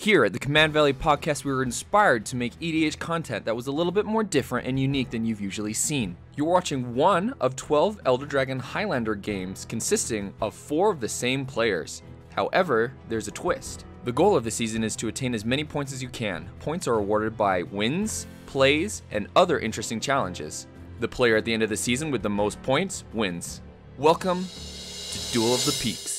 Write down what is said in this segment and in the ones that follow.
Here at the Command Valley podcast, we were inspired to make EDH content that was a little bit more different and unique than you've usually seen. You're watching one of 12 Elder Dragon Highlander games consisting of four of the same players. However, there's a twist. The goal of the season is to attain as many points as you can. Points are awarded by wins, plays, and other interesting challenges. The player at the end of the season with the most points wins. Welcome to Duel of the Peaks.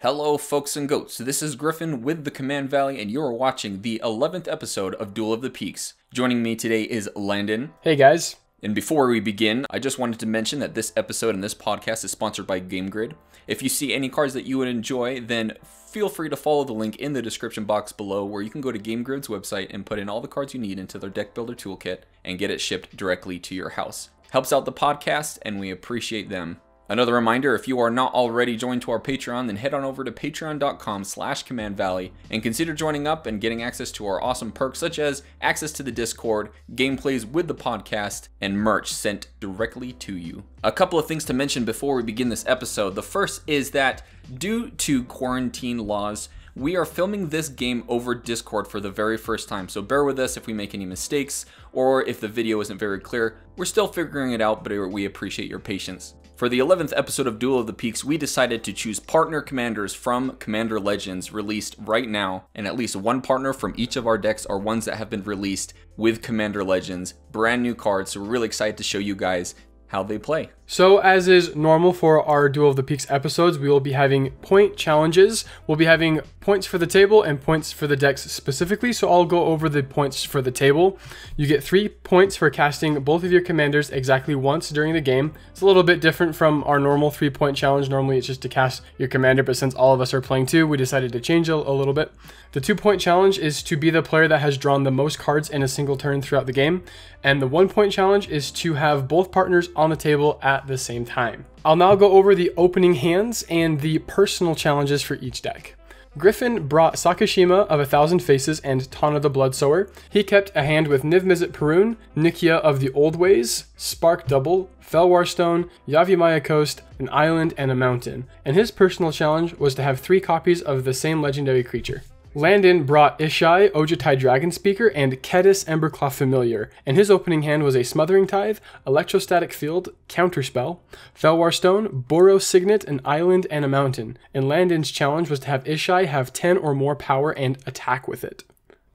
Hello, folks and goats. This is Griffin with the Command Valley, and you're watching the 11th episode of Duel of the Peaks. Joining me today is Landon. Hey guys. And before we begin, I just wanted to mention that this episode and this podcast is sponsored by GameGrid. If you see any cards that you would enjoy, then feel free to follow the link in the description box below where you can go to GameGrid's website and put in all the cards you need into their deck builder toolkit and get it shipped directly to your house. Helps out the podcast, and we appreciate them. Another reminder, if you are not already joined to our Patreon, then head on over to patreon.com slash commandvalley and consider joining up and getting access to our awesome perks such as access to the Discord, gameplays with the podcast, and merch sent directly to you. A couple of things to mention before we begin this episode. The first is that due to quarantine laws, we are filming this game over Discord for the very first time, so bear with us if we make any mistakes or if the video isn't very clear. We're still figuring it out, but we appreciate your patience. For the 11th episode of Duel of the Peaks, we decided to choose partner commanders from Commander Legends released right now, and at least one partner from each of our decks are ones that have been released with Commander Legends. Brand new cards, so we're really excited to show you guys how they play. So, as is normal for our Duel of the Peaks episodes, we will be having point challenges. We'll be having points for the table and points for the decks specifically. So, I'll go over the points for the table. You get three points for casting both of your commanders exactly once during the game. It's a little bit different from our normal three point challenge. Normally, it's just to cast your commander, but since all of us are playing two, we decided to change a, a little bit. The two point challenge is to be the player that has drawn the most cards in a single turn throughout the game. And the one point challenge is to have both partners on the table at at the same time. I'll now go over the opening hands and the personal challenges for each deck. Griffin brought Sakashima of A Thousand Faces and Tana the Bloodsower. He kept a hand with Niv Mizzet Parun, Nikya of the Old Ways, Spark Double, Fellwar Stone, Yavimaya Coast, an island, and a mountain. And his personal challenge was to have three copies of the same legendary creature. Landon brought Ishai, Ojutai Dragonspeaker, and Kediss Emberclaw Familiar, and his opening hand was a Smothering Tithe, Electrostatic Field, Counterspell, Fellwar Stone, Boros Signet, an Island, and a Mountain. And Landon's challenge was to have Ishai have 10 or more power and attack with it.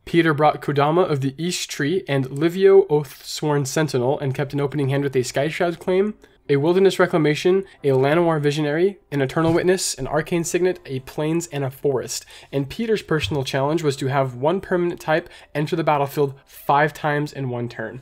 Peter brought Kodama of the East Tree and Livio Oathsworn Sentinel and kept an opening hand with a Sky Shroud claim, a Wilderness Reclamation, a Llanowar Visionary, an Eternal Witness, an Arcane Signet, a Plains, and a Forest. And Peter's personal challenge was to have one permanent type enter the battlefield five times in one turn.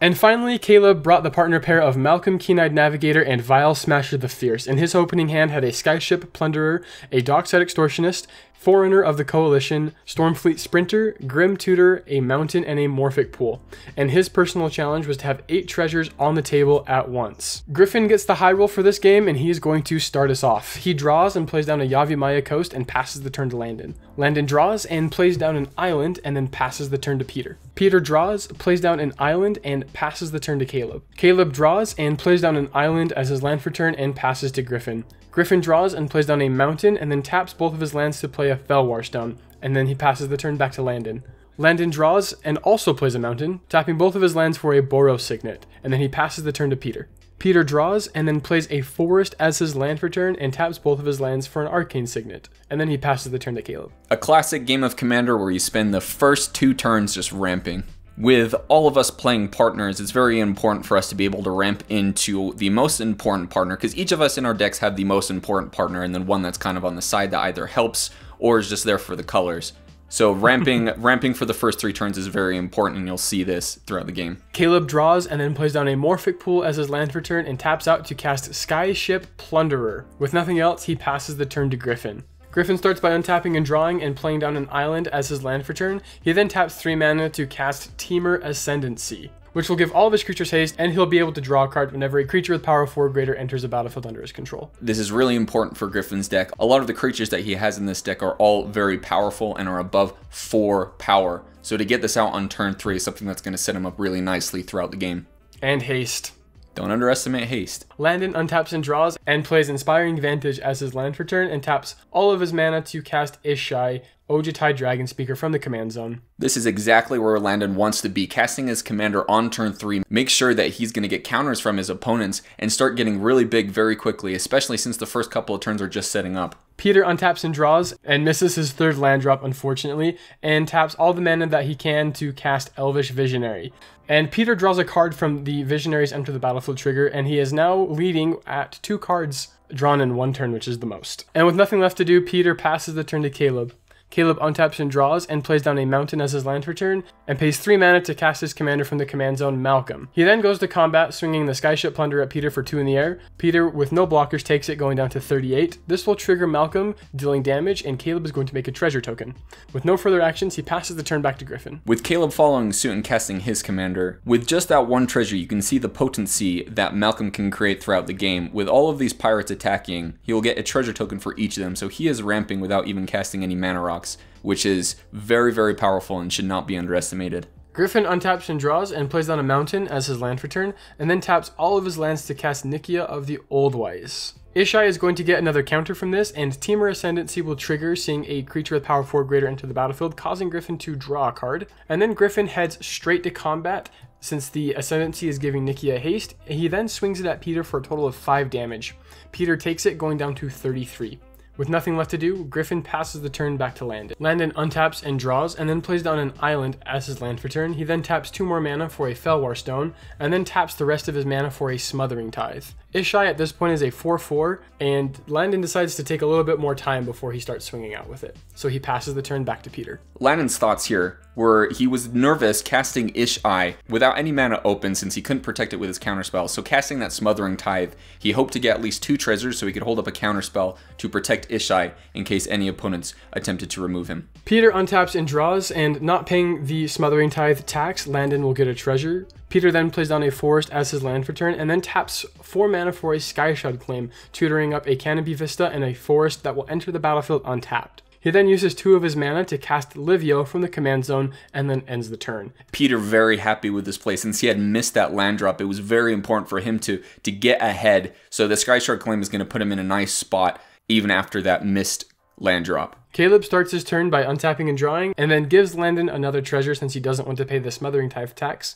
And finally, Kaleb brought the partner pair of Malcolm Keen-Eyed Navigator and Vial Smasher the Fierce. In his opening hand had a Skyship Plunderer, a Dockside Extortionist, Forerunner of the Coalition, Stormfleet Sprinter, Grim Tutor, a Mountain, and a Morphic Pool. And his personal challenge was to have eight treasures on the table at once. Griffin gets the high roll for this game, and he is going to start us off. He draws and plays down a Yavimaya coast and passes the turn to Landon. Landon draws and plays down an island and then passes the turn to Peter. Peter draws, plays down an island, and passes the turn to Kaleb. Kaleb draws and plays down an island as his land for turn and passes to Griffin. Griffin draws and plays down a mountain and then taps both of his lands to play a Fellwar Stone, and then he passes the turn back to Landon. Landon draws and also plays a mountain, tapping both of his lands for a Boros Signet, and then he passes the turn to Peter. Peter draws and then plays a forest as his land for turn and taps both of his lands for an arcane signet. And then he passes the turn to Kaleb. A classic game of Commander where you spend the first two turns just ramping with all of us playing partners, it's very important for us to be able to ramp into the most important partner because each of us in our decks have the most important partner and then one that's kind of on the side that either helps or is just there for the colors. So ramping ramping for the first three turns is very important, and you'll see this throughout the game. Kaleb draws and then plays down a Morphic Pool as his land for turn and taps out to cast Skyship Plunderer. With nothing else, he passes the turn to Griffin. Griffin starts by untapping and drawing and playing down an island as his land for turn. He then taps 3 mana to cast Temur Ascendancy, which will give all of his creatures haste, and he'll be able to draw a card whenever a creature with power 4 greater enters a battlefield under his control. This is really important for Griffin's deck. A lot of the creatures that he has in this deck are all very powerful and are above 4 power. So to get this out on turn 3 is something that's going to set him up really nicely throughout the game. And haste. Don't underestimate haste. Landon untaps and draws and plays Inspiring Vantage as his land return and taps all of his mana to cast Ishai, Ojutai Dragon Speaker from the command zone. This is exactly where Landon wants to be. Casting his commander on turn 3 make sure that he's going to get counters from his opponents and start getting really big very quickly, especially since the first couple of turns are just setting up. Peter untaps and draws and misses his third land drop, unfortunately, and taps all the mana that he can to cast Elvish Visionary. And Peter draws a card from the Visionary's Enter the Battlefield trigger, and he is now leading at two cards drawn in one turn, which is the most. And with nothing left to do, Peter passes the turn to Caleb. Kaleb untaps and draws and plays down a mountain as his land return and pays 3 mana to cast his commander from the command zone, Malcolm. He then goes to combat, swinging the Skyship Plunder at Peter for 2 in the air. Peter, with no blockers, takes it, going down to 38. This will trigger Malcolm, dealing damage, and Kaleb is going to make a treasure token. With no further actions, he passes the turn back to Griffin. With Kaleb following suit and casting his commander, with just that one treasure, you can see the potency that Malcolm can create throughout the game. With all of these pirates attacking, he will get a treasure token for each of them, so he is ramping without even casting any mana which is very, very powerful and should not be underestimated. Griffin untaps and draws and plays down a mountain as his land return, and then taps all of his lands to cast Nikya of the Old Wise. Ishai is going to get another counter from this, and Temur Ascendancy will trigger, seeing a creature with power 4 greater enter the battlefield, causing Griffin to draw a card. And then Griffin heads straight to combat, since the Ascendancy is giving Nikya haste. He then swings it at Peter for a total of 5 damage. Peter takes it, going down to 33. With nothing left to do, Griffin passes the turn back to Landon. Landon untaps and draws, and then plays down an island as his land for turn. He then taps two more mana for a Fellwar Stone, and then taps the rest of his mana for a Smothering Tithe. Ishai at this point is a 4-4, and Landon decides to take a little bit more time before he starts swinging out with it. So he passes the turn back to Peter. Landon's thoughts here were he was nervous casting Ishai without any mana open since he couldn't protect it with his counterspell. So casting that Smothering Tithe, he hoped to get at least two treasures so he could hold up a counterspell to protect Ishai in case any opponents attempted to remove him. Peter untaps and draws, and not paying the Smothering Tithe tax, Landon will get a treasure. Peter then plays down a forest as his land for turn, and then taps 4 mana for a Skyshroud claim, tutoring up a Canopy Vista and a forest that will enter the battlefield untapped. He then uses two of his mana to cast Livio from the command zone and then ends the turn. Peter very happy with this play since he had missed that land drop. It was very important for him to to get ahead. So the Skyshroud claim is going to put him in a nice spot even after that missed land drop. Kaleb starts his turn by untapping and drawing, and then gives Landon another treasure since he doesn't want to pay the Smothering Tithe tax.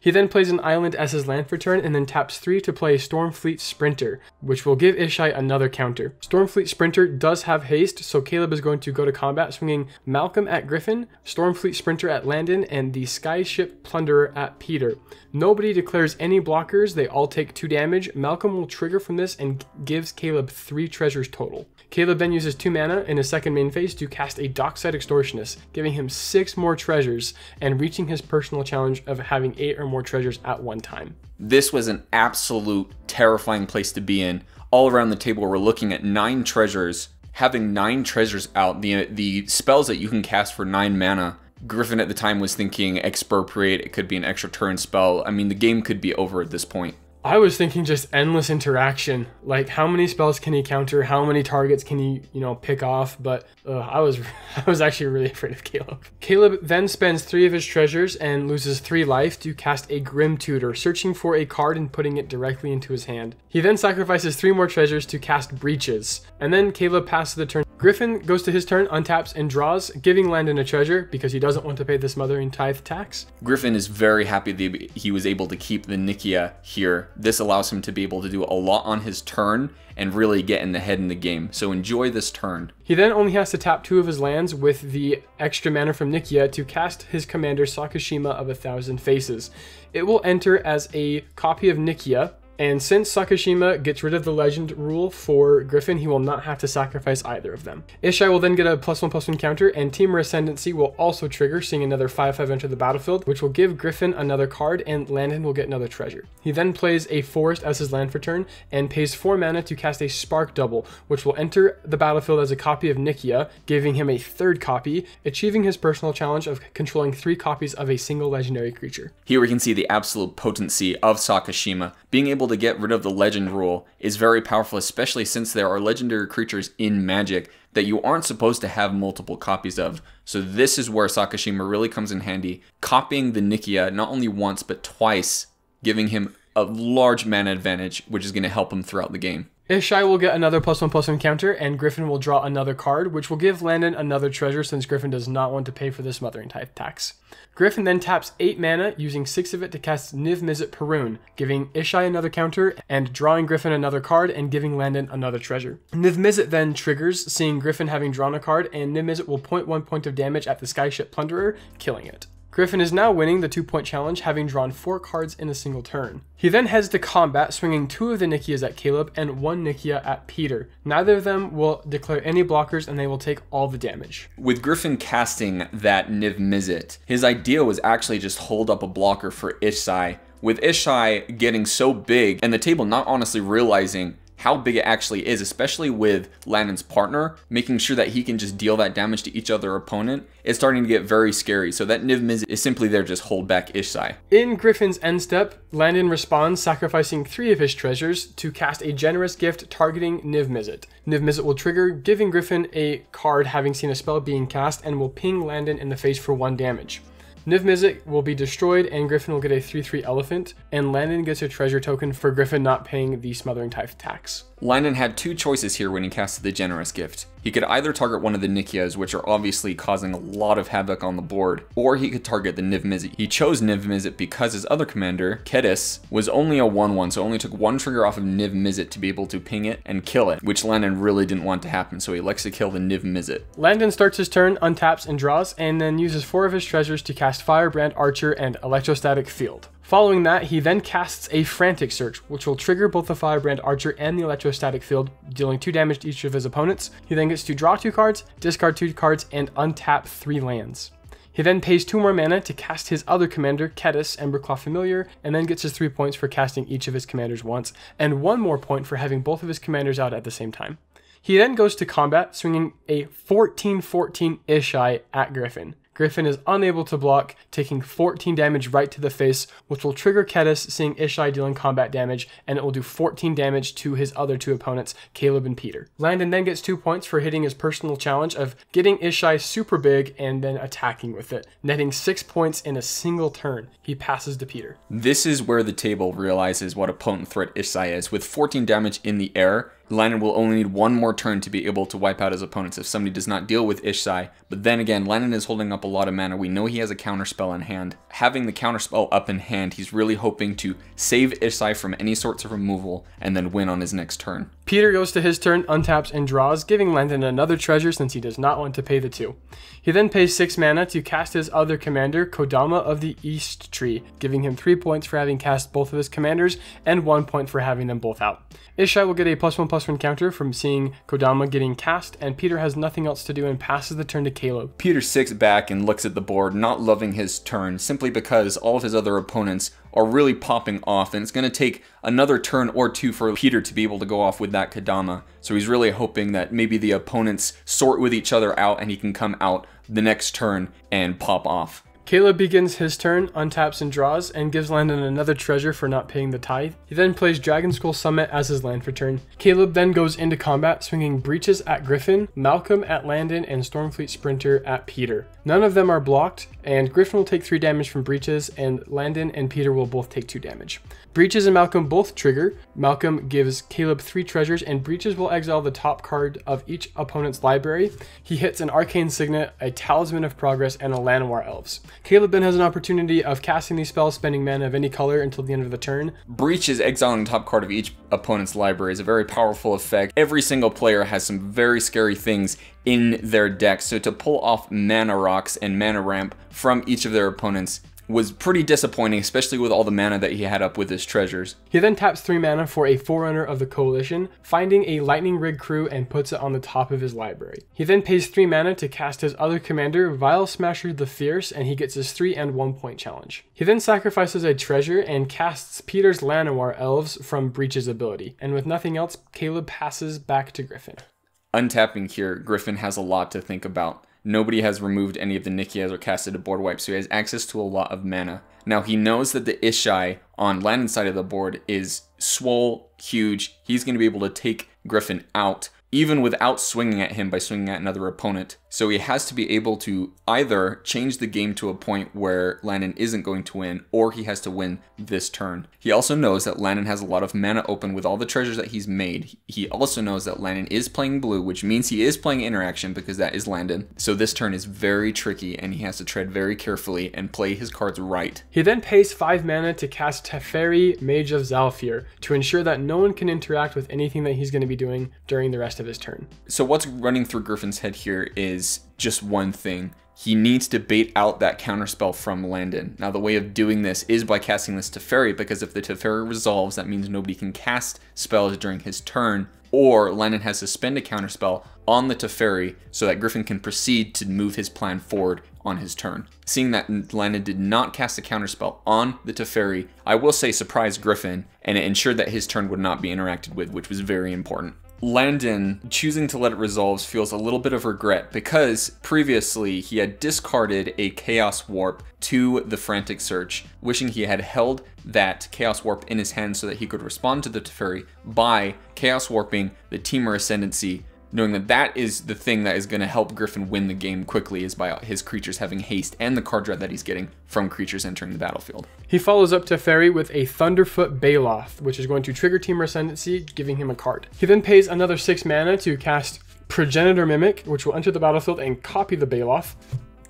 He then plays an island as his land for turn and then taps 3 to play Stormfleet Sprinter, which will give Ishai another counter. Stormfleet Sprinter does have haste, so Kaleb is going to go to combat swinging Malcolm at Griffin, Stormfleet Sprinter at Landon, and the Skyship Plunderer at Peter. Nobody declares any blockers, they all take 2 damage. Malcolm will trigger from this and gives Kaleb 3 treasures total. Kaleb then uses 2 mana in his second main phase to cast a Dockside Extortionist, giving him 6 more treasures and reaching his personal challenge of having 8 or more treasures at one time. This was an absolute terrifying place to be in. All around the table, we're looking at nine treasures. Having nine treasures out, the the spells that you can cast for nine mana. Griffin at the time was thinking expropriate. It could be an extra turn spell. I mean, the game could be over at this point. I was thinking just endless interaction. Like how many spells can he counter? How many targets can he, you know, pick off? But uh, I was I was actually really afraid of Kaleb. Kaleb then spends three of his treasures and loses three life to cast a Grim Tutor, searching for a card and putting it directly into his hand. He then sacrifices three more treasures to cast Breaches, and then Kaleb passes the turn. Griffin goes to his turn, untaps and draws, giving Landon a treasure because he doesn't want to pay the smothering tithe tax. Griffin is very happy that he was able to keep the Nikya here this allows him to be able to do a lot on his turn and really get in the head in the game. So enjoy this turn. He then only has to tap two of his lands with the extra mana from Nikya to cast his commander Sakashima of a Thousand Faces. It will enter as a copy of Nikya, and since Sakashima gets rid of the legend rule for Griffin, he will not have to sacrifice either of them. Ishai will then get a plus one plus one counter, and Temur Ascendancy will also trigger, seeing another 5 5 enter the battlefield, which will give Griffin another card, and Landon will get another treasure. He then plays a forest as his land for turn, and pays 4 mana to cast a Spark Double, which will enter the battlefield as a copy of Nikya, giving him a third copy, achieving his personal challenge of controlling three copies of a single legendary creature. Here we can see the absolute potency of Sakashima. Being able to get rid of the legend rule is very powerful, especially since there are legendary creatures in Magic that you aren't supposed to have multiple copies of. So this is where Sakashima really comes in handy, copying the Nikya not only once but twice, giving him a large mana advantage, which is going to help him throughout the game. Ishai will get another plus one plus one counter, and Griffin will draw another card, which will give Landon another treasure since Griffin does not want to pay for this Mothering Tithe tax. Griffin then taps 8 mana, using 6 of it to cast Niv Mizzet Parun, giving Ishai another counter, and drawing Griffin another card, and giving Landon another treasure. Niv Mizzet then triggers, seeing Griffin having drawn a card, and Niv Mizzet will point 1 point of damage at the Skyship Plunderer, killing it. Griffin is now winning the two point challenge, having drawn four cards in a single turn. He then heads to combat, swinging two of the Nikyas at Kaleb and one Nikya at Peter. Neither of them will declare any blockers and they will take all the damage. With Griffin casting that Niv Mizzet, his idea was actually just hold up a blocker for Ishai. With Ishai getting so big and the table not honestly realizing how big it actually is, especially with Landon's partner, making sure that he can just deal that damage to each other opponent, is starting to get very scary. So that Niv Miz is simply there just hold back Ishai. In Griffin's end step, Landon responds, sacrificing three of his treasures to cast a generous gift targeting Niv Mizzet. Niv Mizzet will trigger, giving Griffin a card having seen a spell being cast and will ping Landon in the face for one damage. Niv Mizzet will be destroyed and Griffin will get a 3-3 elephant, and Landon gets a treasure token for Griffin not paying the Smothering Tithe tax. Landon had two choices here when he casted the Generous Gift. He could either target one of the Nikyas, which are obviously causing a lot of havoc on the board, or he could target the Niv Mizzet. He chose Niv Mizzet because his other commander, Kediss, was only a 1-1, so only took one trigger off of Niv Mizzet to be able to ping it and kill it, which Landon really didn't want to happen, so he elects to kill the Niv Mizzet. Landon starts his turn, untaps and draws, and then uses four of his treasures to cast Firebrand Archer and Electrostatic Field. Following that, he then casts a Frantic Search, which will trigger both the Firebrand Archer and the Electrostatic Field, dealing 2 damage to each of his opponents. He then gets to draw 2 cards, discard 2 cards, and untap 3 lands. He then pays 2 more mana to cast his other commander, Kediss, Emberclaw Familiar, and then gets his 3 points for casting each of his commanders once, and 1 more point for having both of his commanders out at the same time. He then goes to combat, swinging a 14-14 Ishai at Griffin. Griffin is unable to block, taking 14 damage right to the face, which will trigger Kediss, seeing Ishai dealing combat damage, and it will do 14 damage to his other two opponents, Kaleb and Peter. Landon then gets 2 points for hitting his personal challenge of getting Ishai super big and then attacking with it, netting 6 points in a single turn. He passes to Peter. This is where the table realizes what a potent threat Ishai is. With 14 damage in the air, Landon will only need one more turn to be able to wipe out his opponents if somebody does not deal with Ishai. But then again, Landon is holding up a lot of mana. We know he has a counterspell in hand. Having the counterspell up in hand, he's really hoping to save Ishai from any sorts of removal and then win on his next turn. Peter goes to his turn, untaps, and draws, giving Landon another treasure since he does not want to pay the two. He then pays 6 mana to cast his other commander, Kodama of the East Tree, giving him 3 points for having cast both of his commanders and 1 point for having them both out. Ishai will get a plus 1 plus 1 counter from seeing Kodama getting cast, and Peter has nothing else to do and passes the turn to Kaleb. Peter sits back and looks at the board, not loving his turn, simply because all of his other opponents are really popping off, and it's going to take another turn or two for Peter to be able to go off with that Kodama. So he's really hoping that maybe the opponents sort with each other out and he can come out the next turn and pop off. Kaleb begins his turn, untaps and draws, and gives Landon another treasure for not paying the tithe. He then plays Dragon Skull Summit as his land for turn. Kaleb then goes into combat, swinging Breaches at Griffin, Malcolm at Landon, and Stormfleet Sprinter at Peter. None of them are blocked, and Griffin will take 3 damage from Breaches, and Landon and Peter will both take 2 damage. Breaches and Malcolm both trigger. Malcolm gives Kaleb 3 treasures, and Breaches will exile the top card of each opponent's library. He hits an Arcane Signet, a Talisman of Progress, and a Llanowar Elves. Kaleb then has an opportunity of casting these spells, spending mana of any color until the end of the turn. Breaches exiling the top card of each opponent's library is a very powerful effect. Every single player has some very scary things in their deck, so to pull off mana rocks and mana ramp from each of their opponents was pretty disappointing, especially with all the mana that he had up with his treasures. He then taps 3 mana for a Forerunner of the Coalition, finding a Lightning Rig crew and puts it on the top of his library. He then pays 3 mana to cast his other commander, Vial Smasher the Fierce, and he gets his 3 and 1 point challenge. He then sacrifices a treasure and casts Peter's Llanowar Elves from Breach's ability, and with nothing else, Kaleb passes back to Griffin. Untapping here, Griffin has a lot to think about. Nobody has removed any of the Nikyas or casted a board wipe, so he has access to a lot of mana. Now he knows that the Ishai on Landon's side of the board is swole, huge. He's going to be able to take Griffin out even without swinging at him by swinging at another opponent. So he has to be able to either change the game to a point where Landon isn't going to win, or he has to win this turn. He also knows that Landon has a lot of mana open with all the treasures that he's made. He also knows that Landon is playing blue, which means he is playing interaction because that is Landon. So this turn is very tricky and he has to tread very carefully and play his cards right. He then pays 5 mana to cast Teferi, Mage of Zalfir, to ensure that no one can interact with anything that he's going to be doing during the rest of his turn. So what's running through Griffin's head here is just one thing. He needs to bait out that counterspell from Landon. Now the way of doing this is by casting this Teferi, because if the Teferi resolves, that means nobody can cast spells during his turn, or Landon has to spend a counterspell on the Teferi so that Griffin can proceed to move his plan forward on his turn. Seeing that Landon did not cast a counterspell on the Teferi, I will say surprised Griffin, and it ensured that his turn would not be interacted with, which was very important. Landon choosing to let it resolve feels a little bit of regret because previously he had discarded a Chaos Warp to the Frantic Search, wishing he had held that Chaos Warp in his hand so that he could respond to the Teferi by Chaos Warping the Temur Ascendancy knowing that that is the thing that is going to help Griffin win the game quickly is by his creatures having haste and the card draw that he's getting from creatures entering the battlefield. He follows up Teferi with a Thunderfoot Baloth, which is going to trigger Temur Ascendancy, giving him a card. He then pays another 6 mana to cast Progenitor Mimic, which will enter the battlefield and copy the Baloth,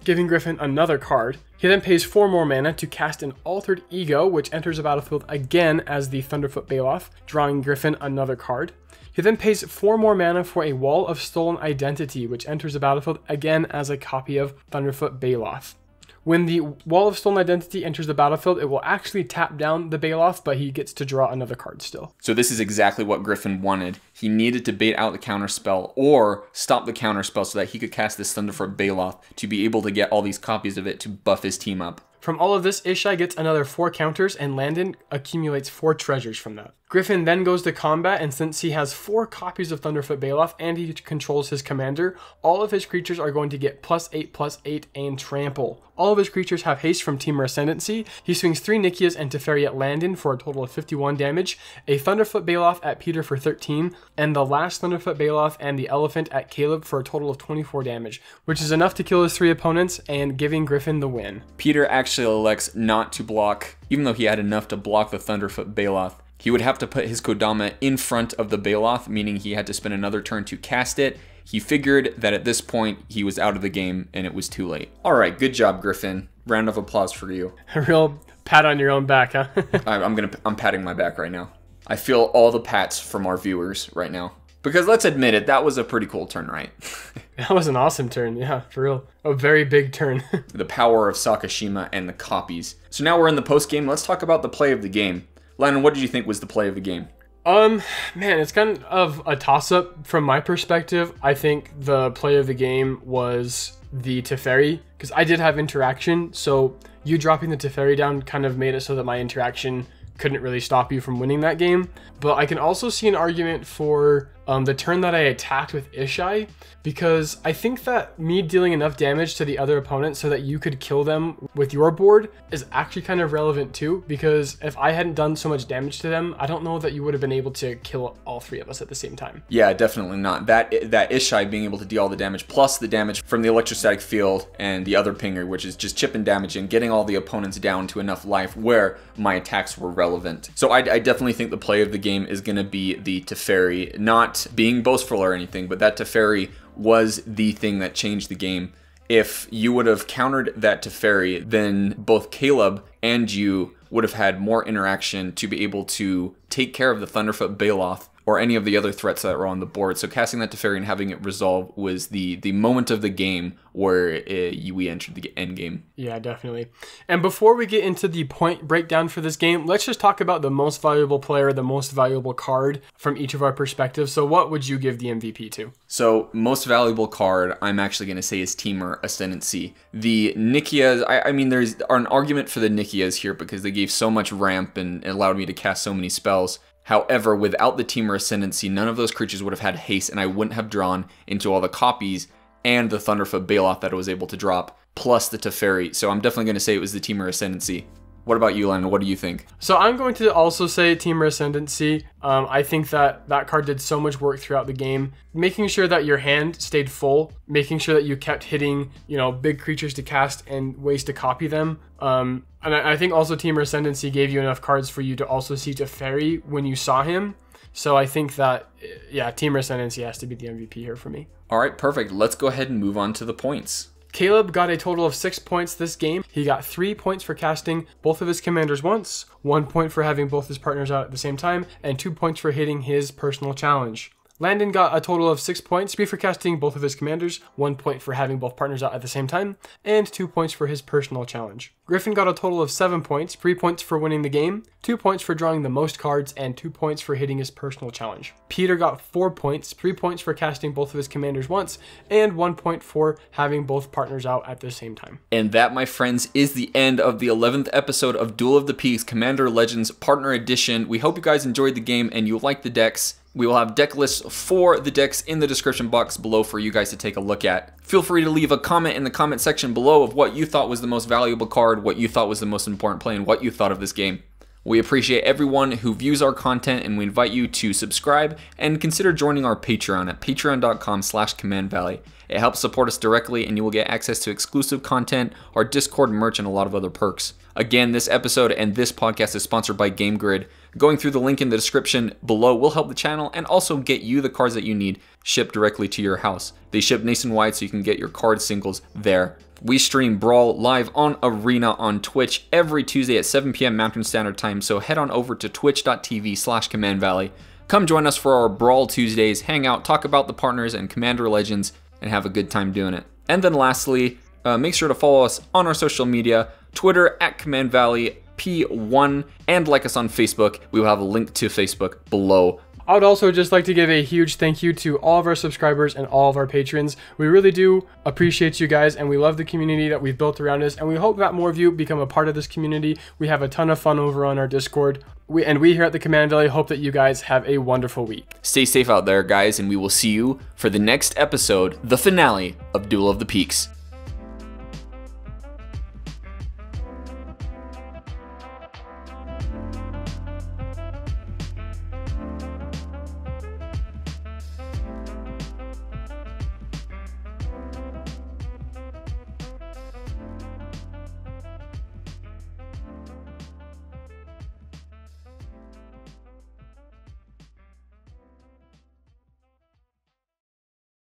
giving Griffin another card. He then pays 4 more mana to cast an Altered Ego, which enters the battlefield again as the Thunderfoot Baloth, drawing Griffin another card. He then pays 4 more mana for a Wall of Stolen Identity, which enters the battlefield again as a copy of Thunderfoot Baloth. When the Wall of Stolen Identity enters the battlefield, it will actually tap down the Baloth, but he gets to draw another card still. So this is exactly what Griffin wanted. He needed to bait out the counterspell or stop the counterspell so that he could cast this Thunderfoot Baloth to be able to get all these copies of it to buff his team up. From all of this, Ishai gets another 4 counters and Landon accumulates 4 treasures from that. Griffin then goes to combat, and since he has four copies of Thunderfoot Baloth and he controls his commander, all of his creatures are going to get plus 8, plus 8, and trample. All of his creatures have haste from Temur Ascendancy. He swings 3 Nikyas and Teferi at Landon for a total of 51 damage, a Thunderfoot Baloth at Peter for 13, and the last Thunderfoot Baloth and the Elephant at Kaleb for a total of 24 damage, which is enough to kill his three opponents and giving Griffin the win. Peter actually elects not to block, even though he had enough to block the Thunderfoot Baloth. He would have to put his Kodama in front of the Baloth, meaning he had to spend another turn to cast it. He figured that at this point he was out of the game and it was too late. All right, good job, Griffin. Round of applause for you. A real pat on your own back, huh? I'm gonna I'm patting my back right now. I feel all the pats from our viewers right now. Because let's admit it, that was a pretty cool turn, right? that was an awesome turn, yeah, for real. A very big turn. the power of Sakashima and the copies. So now we're in the post game. Let's talk about the play of the game. Landon, what did you think was the play of the game? Um, man, it's kind of a toss up from my perspective. I think the play of the game was the Teferi because I did have interaction. So you dropping the Teferi down kind of made it so that my interaction couldn't really stop you from winning that game. But I can also see an argument for um, the turn that I attacked with Ishai because I think that me dealing enough damage to the other opponent so that you could kill them with your board is actually kind of relevant too because if I hadn't done so much damage to them, I don't know that you would have been able to kill all three of us at the same time. Yeah, definitely not. That that Ishai being able to deal all the damage plus the damage from the electrostatic field and the other pinger, which is just chipping damage and getting all the opponents down to enough life where my attacks were relevant. So I, I definitely think the play of the game is going to be the Teferi, not being boastful or anything, but that Teferi was the thing that changed the game. If you would have countered that Teferi, then both Kaleb and you would have had more interaction to be able to take care of the Thunderfoot Baloth or any of the other threats that were on the board. So casting that Teferi and having it resolve was the the moment of the game where it, we entered the end game. Yeah, definitely. And before we get into the point breakdown for this game, let's just talk about the most valuable player, the most valuable card from each of our perspectives. So what would you give the MVP to? So most valuable card, I'm actually going to say is Temur Ascendancy. The Nikyas, I, I mean, there's an argument for the Nikyas here because they gave so much ramp and allowed me to cast so many spells. However, without the Temur Ascendancy, none of those creatures would have had haste, and I wouldn't have drawn into all the copies and the Thunderfoot Baloth that I was able to drop, plus the Teferi. So I'm definitely going to say it was the Temur Ascendancy. What about you, Landon? What do you think? So I'm going to also say Temur Ascendancy. Um, I think that that card did so much work throughout the game, making sure that your hand stayed full, making sure that you kept hitting, you know, big creatures to cast and ways to copy them. Um, and I, I think also Temur Ascendancy gave you enough cards for you to also see Teferi when you saw him. So I think that, eh, yeah, Temur Ascendancy has to be the MVP here for me. All right, perfect. Let's go ahead and move on to the points. Kaleb got a total of six points this game. He got three points for casting both of his commanders once, one point for having both his partners out at the same time, and two points for hitting his personal challenge. Landon got a total of 6 points, 3 for casting both of his commanders, 1 point for having both partners out at the same time, and 2 points for his personal challenge. Griffin got a total of 7 points, 3 points for winning the game, 2 points for drawing the most cards, and 2 points for hitting his personal challenge. Peter got 4 points, 3 points for casting both of his commanders once, and 1 point for having both partners out at the same time. And that, my friends, is the end of the 11th episode of Duel of the Peaks Commander Legends Partner Edition. We hope you guys enjoyed the game and you like the decks. We will have deck lists for the decks in the description box below for you guys to take a look at. Feel free to leave a comment in the comment section below of what you thought was the most valuable card, what you thought was the most important play, and what you thought of this game. We appreciate everyone who views our content and we invite you to subscribe and consider joining our Patreon at patreon.com slash commandvalley. It helps support us directly and you will get access to exclusive content, our Discord merch, and a lot of other perks. Again, this episode and this podcast is sponsored by GameGrid. Going through the link in the description below will help the channel and also get you the cards that you need shipped directly to your house. They ship nationwide so you can get your card singles there. We stream Brawl live on Arena on Twitch every Tuesday at 7 p.m. Mountain Standard Time, so head on over to twitch.tv slash Command Valley. Come join us for our Brawl Tuesdays, hang out, talk about the partners and Commander Legends, and have a good time doing it. And then lastly, uh, make sure to follow us on our social media Twitter at Command Valley P1, and like us on Facebook. We will have a link to Facebook below. I would also just like to give a huge thank you to all of our subscribers and all of our patrons. We really do appreciate you guys and we love the community that we've built around us and we hope that more of you become a part of this community. We have a ton of fun over on our Discord. We, and we here at the Command Valley hope that you guys have a wonderful week. Stay safe out there, guys, and we will see you for the next episode, the finale of Duel of the Peaks.